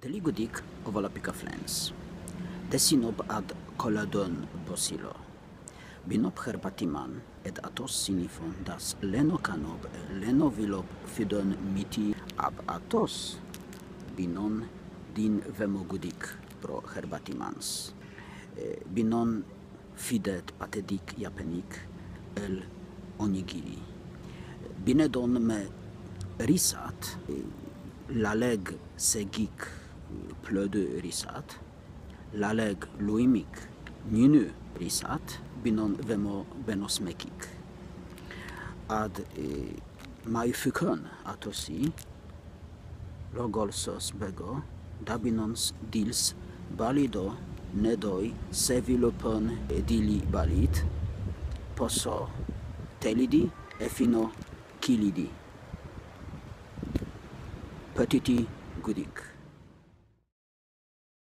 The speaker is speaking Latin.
Deligudic ovalapica flens. Desinob ad coladon bosilo. Binop herbatiman et atos sinifon das lenocanob lenovilob fidon miti ab atos binon din vemogudik pro herbatimans. Binon fidet patedic japenik el onigiri. Binedon me risat laleg segik Plödö risat, Laleg Luimik Ninu risat, Binon Vemo Benosmekik. Ad e, Maifukön atosi, Logolsos bego, Dabinons dils Balido nedoi sevilopon edili balit, posso telidi e fino kilidi. Petiti gudic.